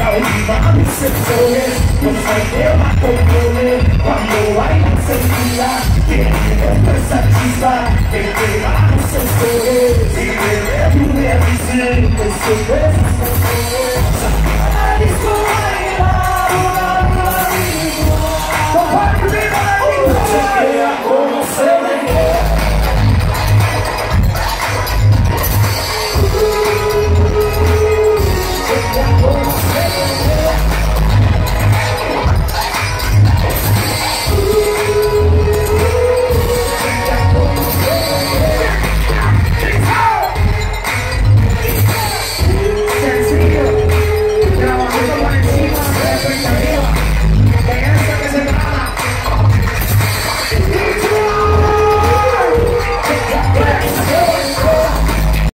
ao viva mis sectores No sai uma controle Quando a la sentita Tieni questa chispa Che te e a sentire Si deve più realizzare Questo questo